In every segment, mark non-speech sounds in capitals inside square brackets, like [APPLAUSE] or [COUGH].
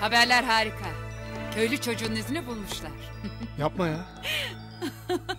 Haberler harika. Köylü çocuğun izini bulmuşlar. [LAUGHS] Yapma ya.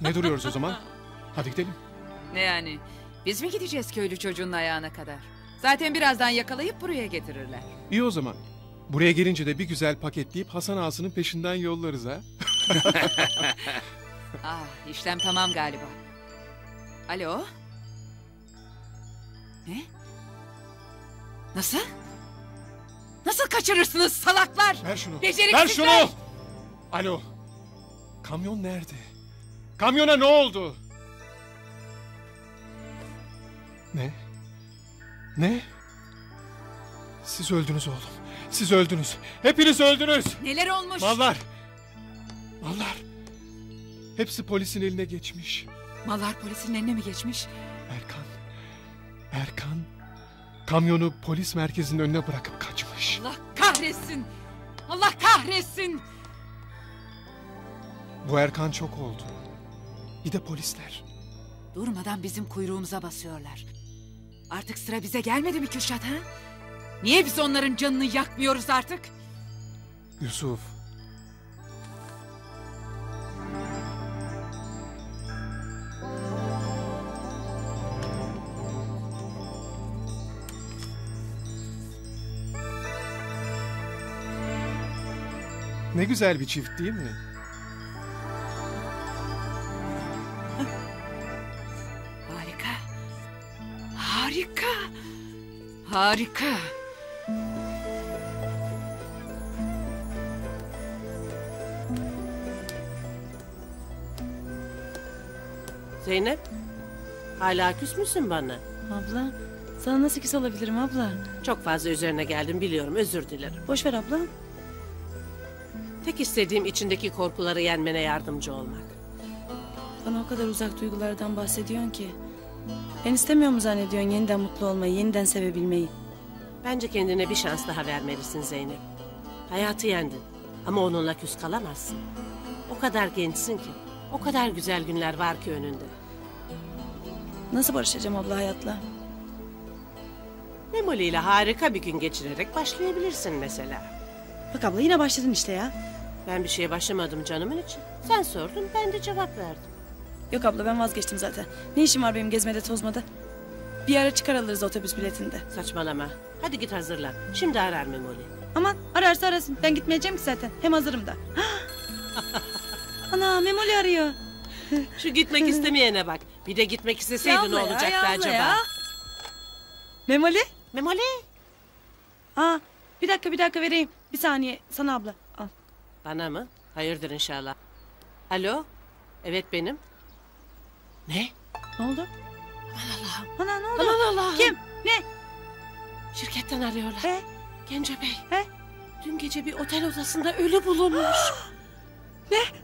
ne duruyoruz o zaman? Hadi gidelim. Ne yani? Biz mi gideceğiz köylü çocuğun ayağına kadar? Zaten birazdan yakalayıp buraya getirirler. İyi o zaman. Buraya gelince de bir güzel paketleyip Hasan Ağası'nın peşinden yollarız ha. [LAUGHS] Ah işlem tamam galiba. Alo? Ne? Nasıl? Nasıl kaçırırsınız salaklar? Ver şunu. Beceriksizler! Ver şunu. Alo. Kamyon nerede? Kamyona ne oldu? Ne? Ne? Siz öldünüz oğlum. Siz öldünüz. Hepiniz öldünüz. Neler olmuş? Mallar. Mallar. Hepsi polisin eline geçmiş. Mallar polisin eline mi geçmiş? Erkan. Erkan. Kamyonu polis merkezinin önüne bırakıp kaçmış. Allah kahretsin! Allah kahretsin! Bu Erkan çok oldu. Bir de polisler. Durmadan bizim kuyruğumuza basıyorlar. Artık sıra bize gelmedi mi Kürşat ha? Niye biz onların canını yakmıyoruz artık? Yusuf. Ne güzel bir çift değil mi? Harika. Harika. Harika. Zeynep, hala küs müsün bana? Abla, sana nasıl küs olabilirim abla? Çok fazla üzerine geldim biliyorum, özür dilerim. Boş ver abla. Tek istediğim içindeki korkuları yenmene yardımcı olmak. Bana o kadar uzak duygulardan bahsediyorsun ki. Ben istemiyor mu zannediyorsun yeniden mutlu olmayı, yeniden sevebilmeyi? Bence kendine bir şans daha vermelisin Zeynep. Hayatı yendin ama onunla küs kalamazsın. O kadar gençsin ki, o kadar güzel günler var ki önünde. Nasıl barışacağım abla hayatla? Memoli ile harika bir gün geçirerek başlayabilirsin mesela. Bak abla yine başladın işte ya. Ben bir şeye başlamadım canımın için. Sen sordun, ben de cevap verdim. Yok abla ben vazgeçtim zaten. Ne işim var benim gezmede tozmada? Bir ara çıkar alırız otobüs biletinde. Saçmalama. Hadi git hazırlan. Şimdi arar Memoli. Aman ararsa arasın. Ben gitmeyeceğim ki zaten. Hem hazırım da. [LAUGHS] Ana Memoli arıyor. Şu gitmek istemeyene bak. Bir de gitmek isteseydi ne olacaktı ya acaba? ya. Memoli? Memoli. Aa, bir dakika bir dakika vereyim. Bir saniye sana abla. Bana mı? Hayırdır inşallah. Alo? Evet benim. Ne? Ne oldu? Aman Allah'ım. Ana ne oldu? Aman Allah'ım. Kim? Ne? Şirketten arıyorlar. He? Gence Bey. He? Dün gece bir otel odasında ölü bulunmuş. [GASPS]